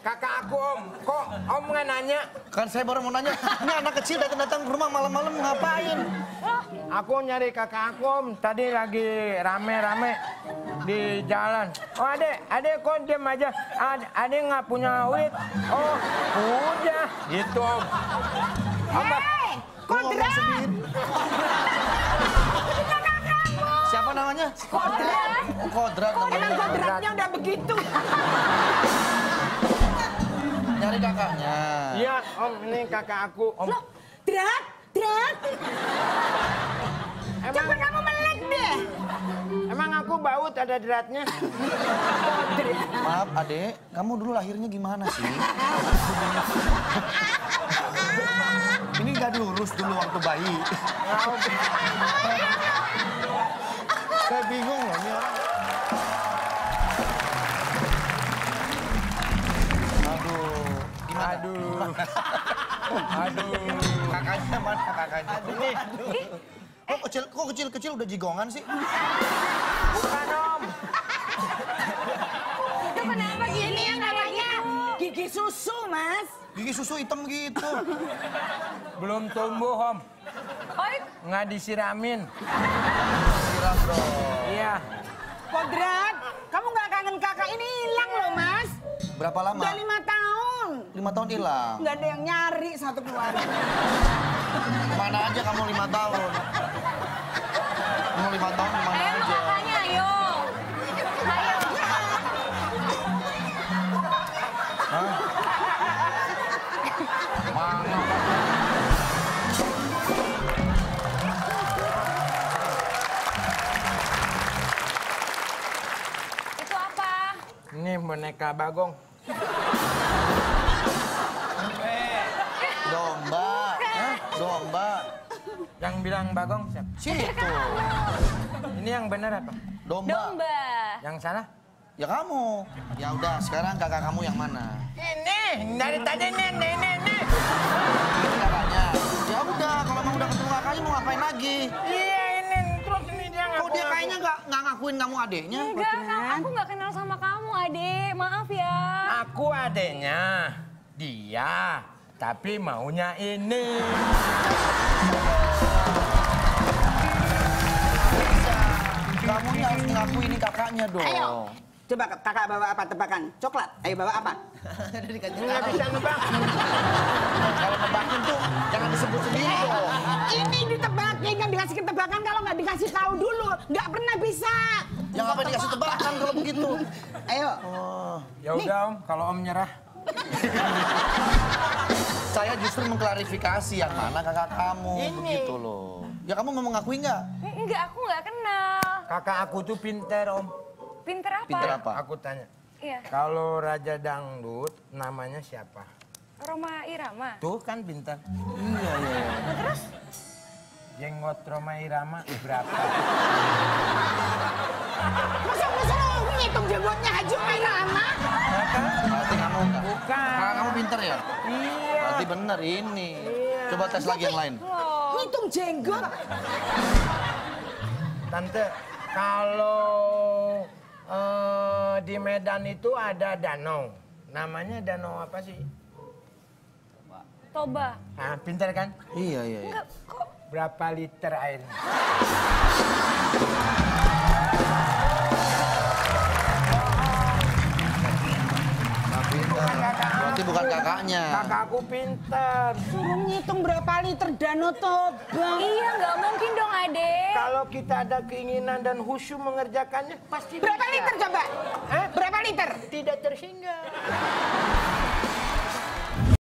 kakak aku om. Kok om nggak nanya? Kan saya baru mau nanya, ini anak kecil datang-datang ke rumah malam-malam ngapain? Aku nyari kakak aku om. Tadi lagi rame-rame di jalan. Oh adek, adek kok diam aja. Ad, adek nggak punya duit. Oh udah, gitu om. Kodrat! sendiri. Siapa namanya? Kodrat! Oh, Kodrat Emang namanya. kodratnya udah begitu. Nyari kakaknya. Iya om, ini kakak aku om. Loh, Drat, Drat. Coba Emang, kamu melek deh. emang aku baut ada deratnya. Maaf adek, kamu dulu lahirnya gimana sih? Ini gak diurus dulu waktu bayi. Saya bingung loh ini orang. Aduh. Aduh. Kakaknya mana kakaknya? Ini. Kok kecil, kok kecil-kecil udah jigongan sih? Bukan om. Itu kenapa gini? Ini yang namanya gigi susu, Mas. Gigi susu hitam gitu. Belum tumbuh om. Oi, Nggak disiramin. Siram dong. Iya. Kodrat, kamu nggak kangen kakak ini hilang loh, Mas. Berapa lama? Udah lima tahun. Lima tahun hilang. Nggak ada yang nyari satu keluarga. Mana aja kamu lima tahun? Kamu lima tahun mana Ayo aja? makanya, ayo. Ayo. Itu apa? Ini boneka bagong. Domba. Hah? Domba. Yang bilang bagong siapa? Situ. Ini yang benar apa? Domba. Domba. Yang salah? Ya kamu. Ya udah, sekarang kakak kamu yang mana? Ini, dari tadi ini, ini, ini, kakaknya. Ya udah, kalau emang udah ketemu kakaknya mau ngapain lagi? Iya ini, terus ini dia Kok ngaku dia kayaknya nggak nggak ngakuin kamu adeknya? Enggak, Kak. aku nggak kenal sama kamu, Adek. Maaf ya. Aku adenya, dia, tapi maunya ini. Kamu ini harus ngaku ini kakaknya dong. Ayo, coba kakak bawa apa tebakan? Coklat. Ayo bawa apa? Nggak bisa nebak. Kalau nebakin tuh jangan disebut sendiri dong. Ini ditebakin kan dikasih tebakan kalau nggak dikasih tahu dulu nggak pernah bisa. Yang apa dikasih tebakan kalau begitu? Ayo. Oh, Ya udah om, kalau om nyerah. saya justru mengklarifikasi yang mana kakak kamu Ini. begitu loh. Ya kamu mau mengakui nggak? Enggak, aku nggak kenal. Kakak aku tuh pinter om. Pinter apa? Pinter apa? Aku tanya. Iya. Kalau Raja Dangdut namanya siapa? Roma Irama. Tuh kan pinter. Iya iya. Nah, terus? Jenggot Roma Irama berapa? Masa masa ngitung jenggotnya Haji bener ini. Coba tes lagi yang lain. Loh. Ngitung jenggot? Tante, kalau eh, di Medan itu ada danau. Namanya danau apa sih? Toba. Ah, pinter kan? Iya iya iya. Enggak, kok Berapa liter airnya? Bukan kakaknya. Kakakku pinter. Suruh ngitung berapa liter Danau Toba. Iya, nggak mungkin dong, Adek. Kalau kita ada keinginan dan khusyuk mengerjakannya, pasti Berapa bisa. liter coba? Hah? Berapa liter? Tidak tersinggah.